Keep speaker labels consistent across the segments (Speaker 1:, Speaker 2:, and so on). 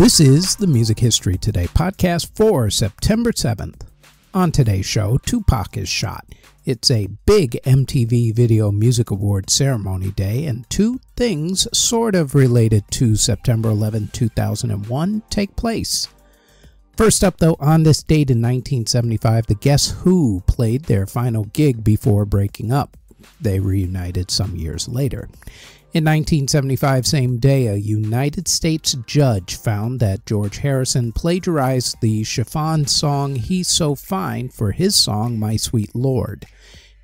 Speaker 1: This is the Music History Today podcast for September 7th. On today's show, Tupac is shot. It's a big MTV Video Music Award ceremony day, and two things sort of related to September 11, 2001 take place. First up, though, on this date in 1975, the Guess Who played their final gig before breaking up. They reunited some years later. In 1975, same day, a United States judge found that George Harrison plagiarized the chiffon song He's So Fine for his song My Sweet Lord.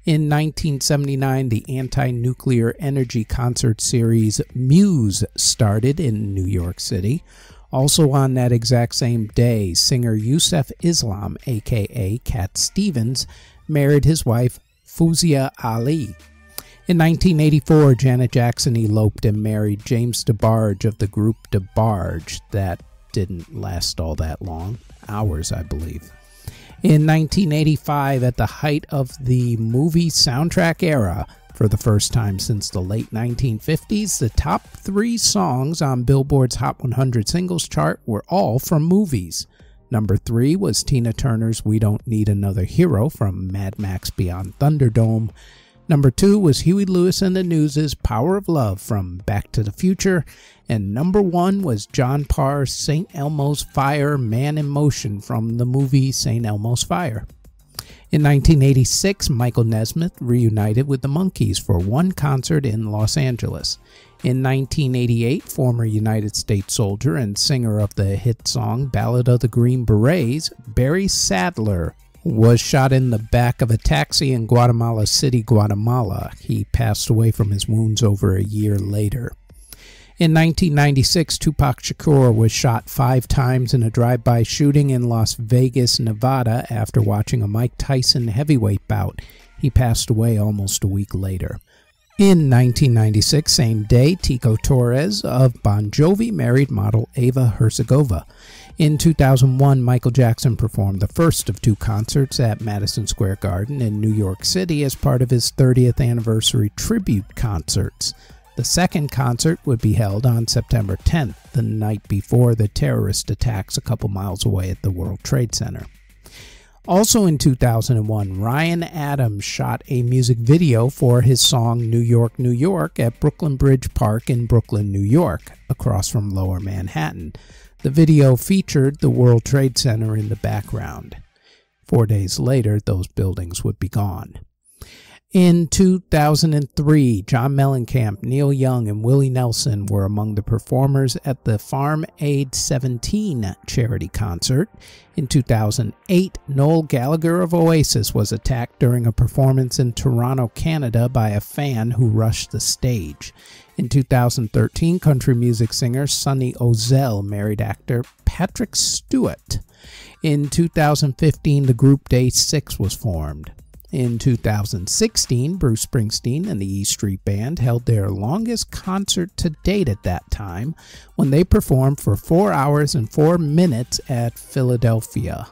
Speaker 1: In 1979, the anti nuclear energy concert series Muse started in New York City. Also on that exact same day, singer Yusuf Islam, aka Cat Stevens, married his wife Fouzia Ali. In 1984, Janet Jackson eloped and married James DeBarge of the group DeBarge. That didn't last all that long, hours, I believe. In 1985, at the height of the movie soundtrack era, for the first time since the late 1950s, the top three songs on Billboard's Hot 100 Singles chart were all from movies. Number three was Tina Turner's We Don't Need Another Hero from Mad Max Beyond Thunderdome. Number two was Huey Lewis and the News' Power of Love from Back to the Future. And number one was John Parr's St. Elmo's Fire Man in Motion from the movie St. Elmo's Fire. In 1986, Michael Nesmith reunited with the Monkees for one concert in Los Angeles. In 1988, former United States soldier and singer of the hit song Ballad of the Green Berets, Barry Sadler, was shot in the back of a taxi in Guatemala City, Guatemala. He passed away from his wounds over a year later. In 1996, Tupac Shakur was shot five times in a drive by shooting in Las Vegas, Nevada, after watching a Mike Tyson heavyweight bout. He passed away almost a week later. In 1996, same day, Tico Torres of Bon Jovi married model Eva Herzigova. In 2001, Michael Jackson performed the first of two concerts at Madison Square Garden in New York City as part of his 30th anniversary tribute concerts. The second concert would be held on September 10th, the night before the terrorist attacks a couple miles away at the World Trade Center. Also in 2001, Ryan Adams shot a music video for his song New York, New York at Brooklyn Bridge Park in Brooklyn, New York, across from Lower Manhattan. The video featured the World Trade Center in the background. Four days later, those buildings would be gone. In 2003, John Mellencamp, Neil Young, and Willie Nelson were among the performers at the Farm Aid 17 charity concert. In 2008, Noel Gallagher of Oasis was attacked during a performance in Toronto, Canada by a fan who rushed the stage. In 2013, country music singer Sunny Ozell married actor Patrick Stewart. In 2015, the group Day 6 was formed. In 2016, Bruce Springsteen and the E Street Band held their longest concert to date at that time when they performed for 4 hours and 4 minutes at Philadelphia.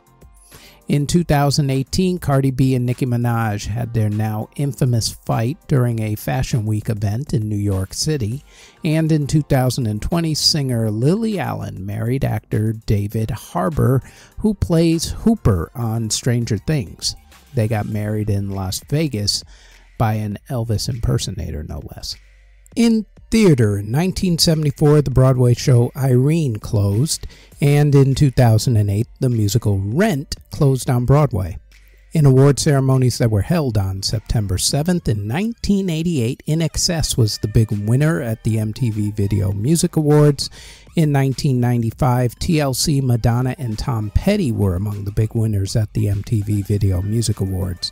Speaker 1: In 2018, Cardi B and Nicki Minaj had their now infamous fight during a Fashion Week event in New York City. And in 2020, singer Lily Allen married actor David Harbour, who plays Hooper on Stranger Things. They got married in Las Vegas by an Elvis impersonator, no less. In theater. In 1974, the Broadway show Irene closed, and in 2008, the musical Rent closed on Broadway. In award ceremonies that were held on September 7th in 1988, INXS was the big winner at the MTV Video Music Awards. In 1995, TLC, Madonna, and Tom Petty were among the big winners at the MTV Video Music Awards.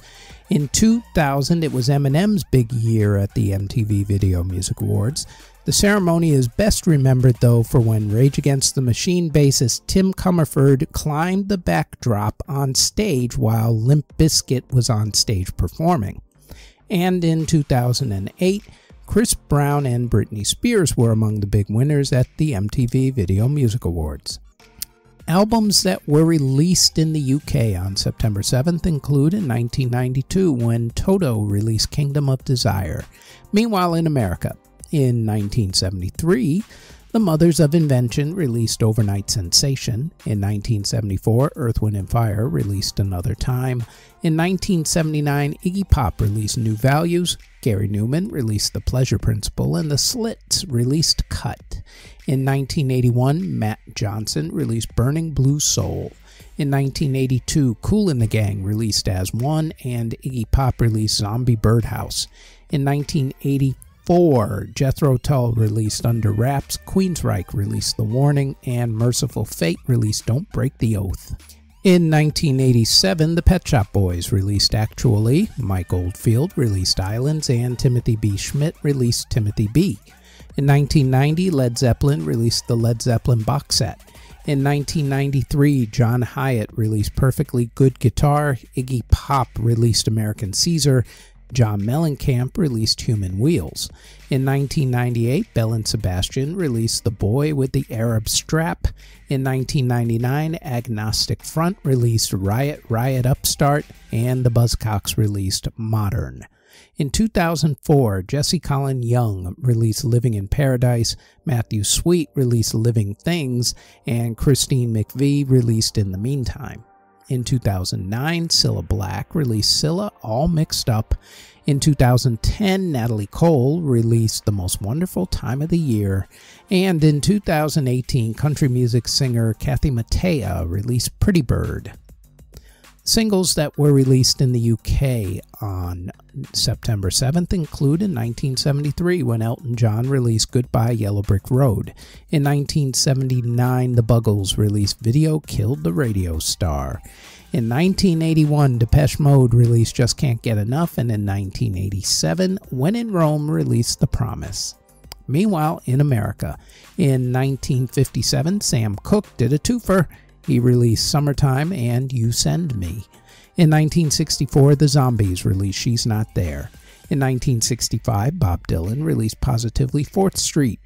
Speaker 1: In 2000, it was Eminem's big year at the MTV Video Music Awards. The ceremony is best remembered, though, for when Rage Against the Machine bassist Tim Commerford climbed the backdrop on stage while Limp Bizkit was on stage performing. And in 2008, Chris Brown and Britney Spears were among the big winners at the MTV Video Music Awards. Albums that were released in the UK on September 7th include in 1992 when Toto released Kingdom of Desire. Meanwhile, in America, in 1973, The Mothers of Invention released Overnight Sensation. In 1974, Earth, Wind, and Fire released Another Time. In 1979, Iggy Pop released New Values. Gary Numan released The Pleasure Principle, and The Slits released Cut. In 1981, Matt Johnson released Burning Blue Soul. In 1982, Kool and the Gang released As One, and Iggy Pop released Zombie Birdhouse. In 1984, Jethro Tull released Under Wraps, Queensryche released The Warning, and Mercyful Fate released Don't Break the Oath. In 1987, the Pet Shop Boys released Actually, Mike Oldfield released Islands, and Timothy B. Schmit released Timothy B. In 1990, Led Zeppelin released the Led Zeppelin box set. In 1993, John Hiatt released Perfectly Good Guitar, Iggy Pop released American Caesar, John Mellencamp released Human Wheels. In 1998, Belle and Sebastian released The Boy with the Arab Strap. In 1999, Agnostic Front released Riot Riot Upstart, and the Buzzcocks released Modern. In 2004, Jesse Colin Young released Living in Paradise, Matthew Sweet released Living Things, and Christine McVie released In the Meantime. In 2009, Cilla Black released Cilla All Mixed Up. In 2010, Natalie Cole released The Most Wonderful Time of the Year. And in 2018, country music singer Kathy Mattea released Pretty Bird. Singles that were released in the UK on September 7th include in 1973 when Elton John released Goodbye Yellow Brick Road. In 1979, the Buggles released Video Killed the Radio Star. In 1981, Depeche Mode released Just Can't Get Enough, and in 1987, When in Rome released The Promise. Meanwhile, in America, in 1957, Sam Cooke did a twofer he released Summertime and You Send Me. In 1964, The Zombies released She's Not There. In 1965, Bob Dylan released Positively 4th Street.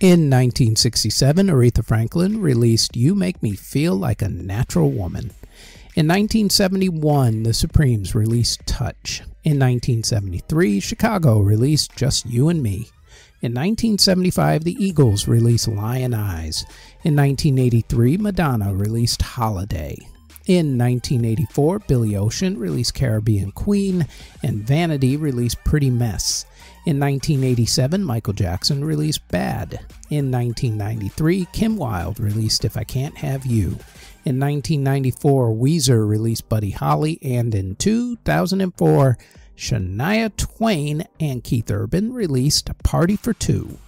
Speaker 1: In 1967, Aretha Franklin released You Make Me Feel Like a Natural Woman. In 1971, The Supremes released Touch. In 1973, Chicago released Just You and Me. In 1975, the Eagles released Lyin' Eyes. In 1983, Madonna released Holiday. In 1984, Billy Ocean released Caribbean Queen, and Vanity released Pretty Mess. In 1987, Michael Jackson released Bad. In 1993, Kim Wilde released If I Can't Have You. In 1994, Weezer released Buddy Holly, and in 2004, Shania Twain and Keith Urban released Party for Two.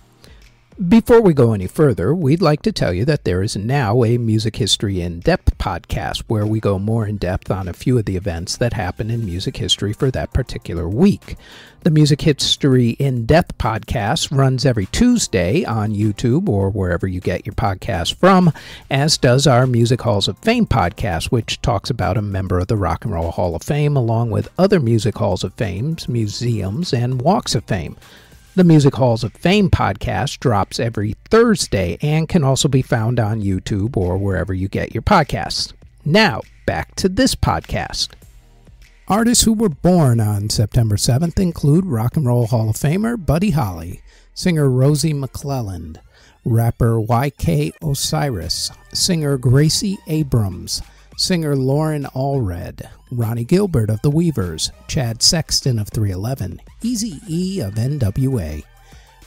Speaker 1: Before we go any further, we'd like to tell you that there is now a Music History in Depth podcast where we go more in depth on a few of the events that happen in music history for that particular week. The Music History in Depth podcast runs every Tuesday on YouTube or wherever you get your podcasts from, as does our Music Halls of Fame podcast, which talks about a member of the Rock and Roll Hall of Fame along with other Music Halls of Fame, museums, and walks of fame. The Music Halls of Fame podcast drops every Thursday and can also be found on YouTube or wherever you get your podcasts. Now, back to this podcast. Artists who were born on September 7th include Rock and Roll Hall of Famer Buddy Holly, singer Rosie McClelland, rapper YK Osiris, singer Gracie Abrams, singer Loren Allred, Ronnie Gilbert of The Weavers, Chad Sexton of 311, Easy E of NWA,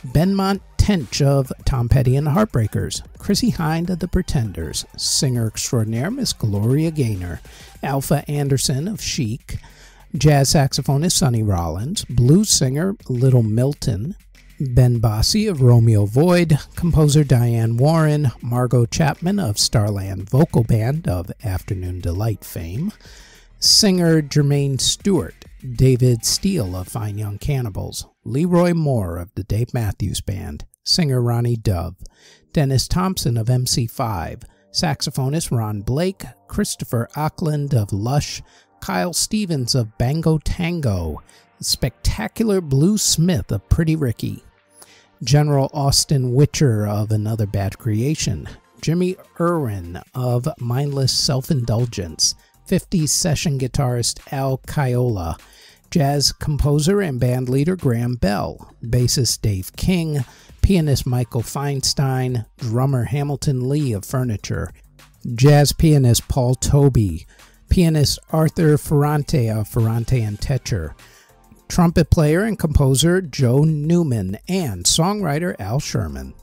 Speaker 1: Benmont Tench of Tom Petty and the Heartbreakers, Chrissie Hynde of The Pretenders, singer extraordinaire Miss Gloria Gaynor, Alfa Anderson of Chic, jazz saxophonist Sonny Rollins, blues singer Little Milton, Ben Bossi of Romeo Void, composer Diane Warren, Margot Chapman of Starland Vocal Band of Afternoon Delight fame, singer Jermaine Stewart, David Steele of Fine Young Cannibals, LeRoi Moore of the Dave Matthews Band, singer Ronnie Dove, Dennis Thompson of MC5, saxophonist Ron Blake, Christopher Acland of Lush, Kyle Stevens of Bango Tango, spectacular Blue Smith of Pretty Ricky, General Austin Witcher of Another Bad Creation, Jimmy Urine of Mindless Self Indulgence, 50s session guitarist Al Caiola, jazz composer and band leader Graeme Bell, bassist Dave King, pianist Michael Feinstein, drummer Hamilton Lee of Furniture, jazz pianist Paul Toby, pianist Arthur Ferrante of Ferrante and Teicher, trumpet player and composer Joe Newman, and songwriter Al Sherman.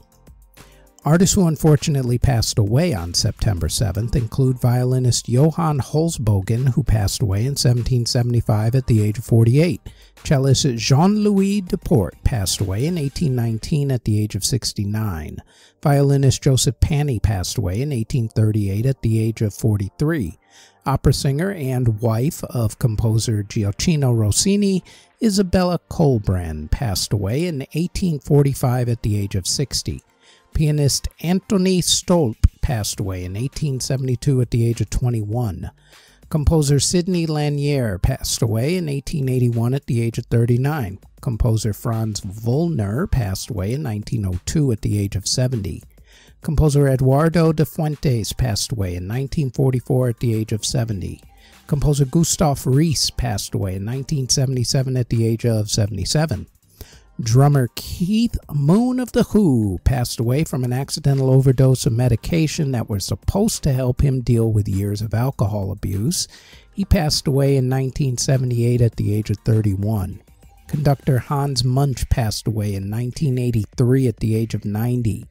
Speaker 1: Artists who unfortunately passed away on September 7th include violinist Johann Holzbogen, who passed away in 1775 at the age of 48. Cellist Jean-Louis Duport passed away in 1819 at the age of 69. Violinist Joseph Panny passed away in 1838 at the age of 43. Opera singer and wife of composer Gioacchino Rossini, Isabella Colbran passed away in 1845 at the age of 60. Pianist Antony Stolp passed away in 1872 at the age of 21. Composer Sidney Lanier passed away in 1881 at the age of 39. Composer Franz Wüllner passed away in 1902 at the age of 70. Composer Eduardo de Fuentes passed away in 1944 at the age of 70. Composer Gustav Reese passed away in 1977 at the age of 77. Drummer Keith Moon of The Who passed away from an accidental overdose of medication that was supposed to help him deal with years of alcohol abuse. He passed away in 1978 at the age of 31. Conductor Hans Munch passed away in 1983 at the age of 90.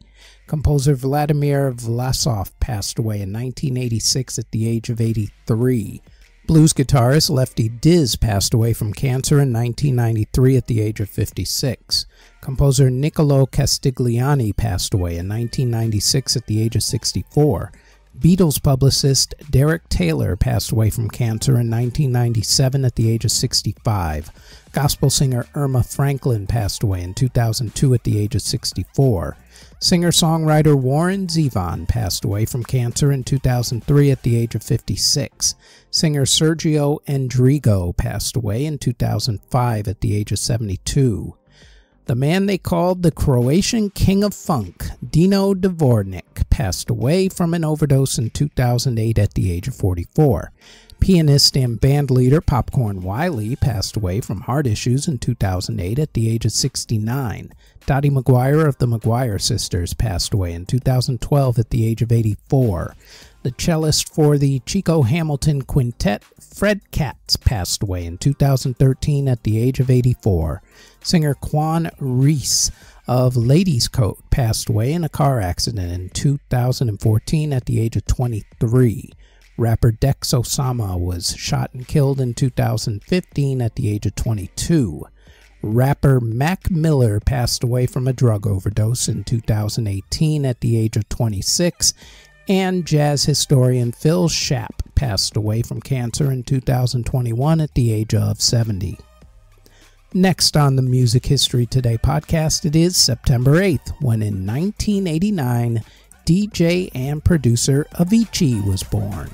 Speaker 1: Composer Vladimir Vlasov passed away in 1986 at the age of 83. Blues guitarist Lefty Dizz passed away from cancer in 1993 at the age of 56. Composer Niccolo Castiglioni passed away in 1996 at the age of 64. Beatles publicist Derek Taylor passed away from cancer in 1997 at the age of 65. Gospel singer Erma Franklin passed away in 2002 at the age of 64. Singer songwriter Warren Zevon passed away from cancer in 2003 at the age of 56. Singer Sergio Endrigo passed away in 2005 at the age of 72. The man they called the Croatian King of Funk, Dino Dvornik, passed away from an overdose in 2008 at the age of 44. Pianist and bandleader Popcorn Wylie passed away from heart issues in 2008 at the age of 69. Dottie McGuire of the McGuire Sisters passed away in 2012 at the age of 84. The cellist for the Chico Hamilton Quintet, Fred Katz, passed away in 2013 at the age of 84. Singer Quan Reese of Ladies' Code passed away in a car accident in 2014 at the age of 23. Rapper Dex Osama was shot and killed in 2015 at the age of 22. Rapper Mac Miller passed away from a drug overdose in 2018 at the age of 26, and jazz historian Phil Schaap passed away from cancer in 2021 at the age of 70. Next on the Music History Today podcast, it is September 8th, when in 1989, DJ and producer Avicii was born.